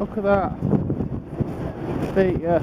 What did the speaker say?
Look at that yeah.